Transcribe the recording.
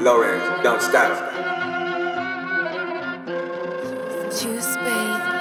Lawrence, don't stop. Juice, babe.